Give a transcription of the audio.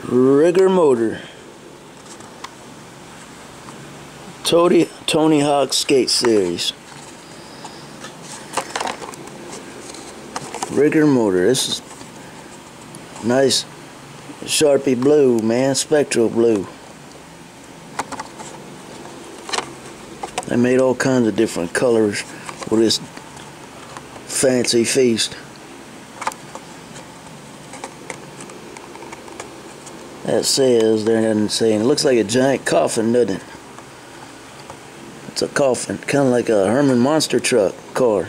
Rigor Motor. Tony, Tony Hawk Skate Series. Rigor Motor. This is nice Sharpie blue, man. Spectral blue. They made all kinds of different colors for this fancy feast. That says there doesn't say, it looks like a giant coffin, doesn't it? It's a coffin, kind of like a Herman Munster truck car.